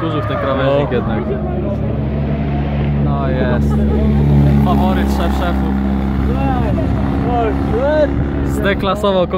wkurzył w ten krawężnik no. jednak. No jest. Faworyt szef szefów. Zdeklasował